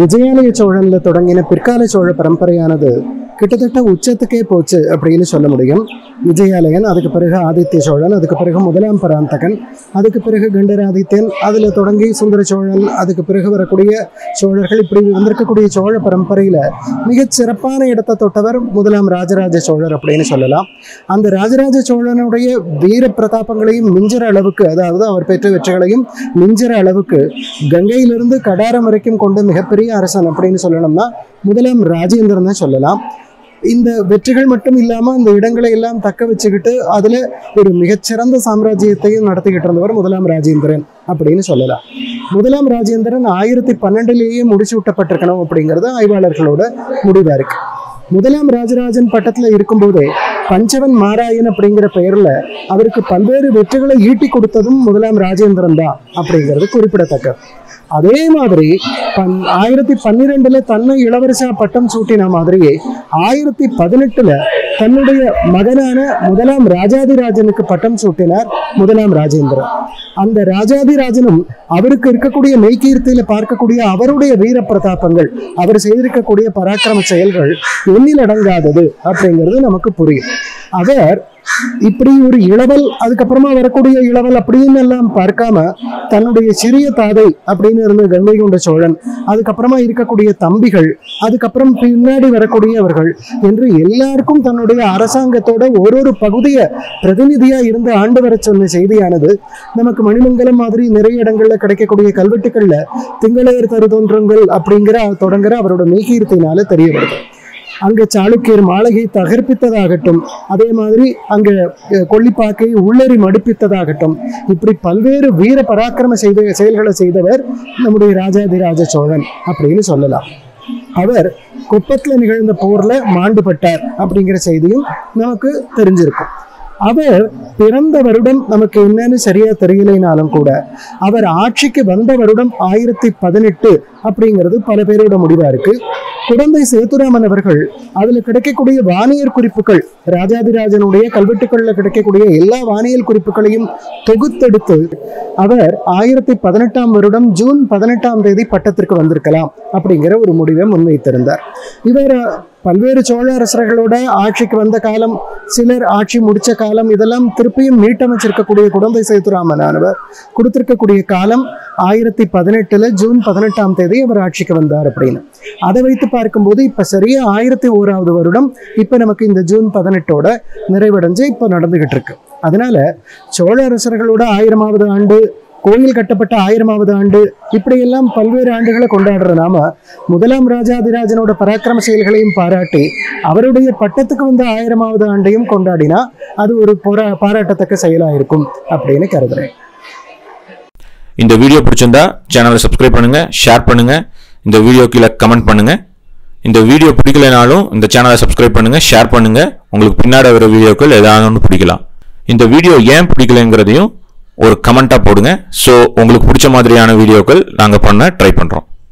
விஜயாலய சோழனில் தொடங்கின பிற்கால சோழ பரம்பரையானது கிட்டத்தட்ட உச்சத்துக்கே போச்சு அப்படின்னு சொல்ல முடியும். விஜயாலயன் அதுக்கு பிறகு ஆதித்ய சோழன் அதுக்கு பிறகு முதலாம் பராந்தகன் அதுக்கு பிறகு கண்டராதித்யன் அதில் தொடங்கி சுந்தர சோழன் அதுக்கு பிறகு வரக்கூடிய சோழர்கள் இப்படி வந்திருக்கக்கூடிய சோழ பரம்பரையில் மிகச் சிறப்பான இடத்தை தொட்டவர் முதலாம் ராஜராஜ சோழர் அப்படின்னு சொல்லலாம். அந்த ராஜராஜ சோழனுடைய வீர பிரதாபங்களையும் மிஞ்சுற அளவுக்கு அதாவது அவர் பெற்ற வெற்றிகளையும் மிஞ்சுற அளவுக்கு கங்கையிலிருந்து கடாரம் வரைக்கும் கொண்ட மிகப்பெரிய அரசன் அப்படின்னு சொல்லணும்னா முதலாம் ராஜேந்திரன் தான் சொல்லலாம். இந்த வெற்றிகள் மட்டும் இல்லாமல் அந்த இடங்களை எல்லாம் தக்க வச்சுக்கிட்டு அதில் ஒரு மிகச்சிறந்த சாம்ராஜ்யத்தையும் நடத்திக்கிட்டு இருந்தவர் முதலாம் ராஜேந்திரன் அப்படின்னு சொல்லலாம். முதலாம் ராஜேந்திரன் ஆயிரத்தி பன்னெண்டுலேயே முடிச்சு விட்டப்பட்டிருக்கணும் அப்படிங்கிறது ஆய்வாளர்களோட முடிவாக இருக்கு. முதலாம் ராஜராஜன் பட்டத்தில் இருக்கும்போதே பஞ்சவன் மாராயன் அப்படிங்கிற பெயரில் அவருக்கு பல்வேறு வெற்றிகளை ஈட்டி கொடுத்ததும் முதலாம் ராஜேந்திரன் தான் அப்படிங்கிறது குறிப்பிடத்தக்கது. அதே மாதிரி பன் ஆயிரத்தி பன்னிரெண்டுல தன்னை இளவரசா பட்டம் சூட்டின மாதிரியே ஆயிரத்தி பதினெட்டுல தன்னுடைய மகனான முதலாம் ராஜாதிராஜனுக்கு பட்டம் சூட்டினார் முதலாம் ராஜேந்திரன். அந்த ராஜாதிராஜனும் அவருக்கு இருக்கக்கூடிய மெய்கீர்த்தியில பார்க்கக்கூடிய அவருடைய வீர பிரதாபங்கள் அவர் செய்திருக்கக்கூடிய பராக்கிரம செயல்கள் எண்ணில் அடங்காதது அப்படிங்கிறது நமக்கு புரியும். அவர் இப்படி ஒரு இளவல் அதுக்கப்புறமா வரக்கூடிய இளவல் அப்படின்னு எல்லாம் பார்க்காம தன்னுடைய சிறிய தாதை அப்படின்னு இருந்த கங்கை கொண்ட சோழன் அதுக்கப்புறமா இருக்கக்கூடிய தம்பிகள் அதுக்கப்புறம் பின்னாடி வரக்கூடியவர்கள் என்று எல்லாருக்கும் தன்னுடைய அரசாங்கத்தோட ஒரு ஒரு பகுதியை பிரதிநிதியா இருந்து ஆண்டு வர சொன்ன செய்தியானது நமக்கு மணிமங்கலம் மாதிரி நிறைய இடங்கள்ல கிடைக்கக்கூடிய கல்வெட்டுகள்ல திங்களையர் தருதோன்றங்கள் அப்படிங்கிற தொடங்குற அவரோட மெய்கீர்த்தினால தெரிய வருது அங்கே சாளுக்கியர் மாளிகை தகர்ப்பித்ததாகட்டும். அதே மாதிரி அங்கே கொல்லிப்பாக்கை உள்ளறி மடுப்பித்ததாகட்டும். இப்படி பல்வேறு வீர பராக்கிரம செய்த செயல்களை செய்தவர் நம்முடைய ராஜாதிராஜ சோழன் அப்படின்னு சொல்லலாம். அவர் குப்பத்தில் நிகழ்ந்த போரில் மாண்டுபட்டார் அப்படிங்கிற செய்தியும் நமக்கு தெரிஞ்சிருக்கும். அவர் பிறந்த வருடம் நமக்கு என்னன்னு சரியா தெரியலைனாலும் கூட அவர் ஆட்சிக்கு வந்த வருடம் ஆயிரத்தி பதினெட்டு அப்படிங்கிறது பல பேரோட முடிவா இருக்கு. குடந்தை சேத்துராமன் அவர்கள் அதுல கிடைக்கக்கூடிய வானியல் குறிப்புகள் ராஜாதிராஜனுடைய கல்வெட்டுகள்ல கிடைக்கக்கூடிய எல்லா வானியல் குறிப்புகளையும் தொகுத்தெடுத்து அவர் ஆயிரத்தி பதினெட்டாம் வருடம் ஜூன் பதினெட்டாம் தேதி பட்டத்திற்கு வந்திருக்கலாம் அப்படிங்கிற ஒரு முடிவை முன்வைத்திருந்தார். இவர் பல்வேறு சோழ அரசர்களோட ஆட்சிக்கு வந்த காலம் சிலர் ஆட்சி முடிச்ச காலம் இதெல்லாம் திருப்பியும் மீட்டமைச்சிருக்கக்கூடிய குடந்தை சேத்துராமனானவர் கொடுத்திருக்கக்கூடிய காலம் ஆயிரத்தி பதினெட்டுல ஜூன் பதினெட்டாம் தேதி அவர் ஆட்சிக்கு வந்தார் அப்படின்னு. அதை வைத்து பார்க்கும்போது இப்ப சரியா ஆயிரத்தி ஓராவது வருடம் இப்ப நமக்கு இந்த ஜூன் பதினெட்டோட நிறைவடைஞ்சு இப்ப நடந்துகிட்டு இருக்கு. அதனால சோழ அரசர்களோட ஆயிரமாவது ஆண்டு கோயில் கட்டப்பட்ட ஆயிரமாவது ஆண்டு இப்படியெல்லாம் பல்வேறு ஆண்டுகளை கொண்டாடுற நாம முதலாம் ராஜாதிராஜனோட பராக்கிரம செயல்களையும் பாராட்டி அவருடைய பட்டத்துக்கு வந்த ஆயிரமாவது ஆண்டையும் கொண்டாடினா அது ஒரு பாராட்டத்தக்க செயலாயிருக்கும் அப்படின்னு கருதுறேன். இந்த வீடியோ பிடிச்சிருந்தா சேனலை சப்ஸ்கிரைப் பண்ணுங்கள் ஷேர் பண்ணுங்கள் இந்த வீடியோ கீழே கமெண்ட் பண்ணுங்கள் இந்த வீடியோ பிடிக்கலைனாலும் இந்த சேனலை சப்ஸ்கிரைப் பண்ணுங்கள் ஷேர் பண்ணுங்கள் உங்களுக்கு பின்னாடி வர வீடியோக்கள் ஏதாவது ஒன்று பிடிக்கலாம். இந்த வீடியோ ஏன் பிடிக்கலைங்கிறதையும் ஒரு கமெண்ட்டாக போடுங்க. ஸோ உங்களுக்கு பிடிச்ச மாதிரியான வீடியோக்கள் நாங்கள் பண்ண ட்ரை பண்ணுறோம்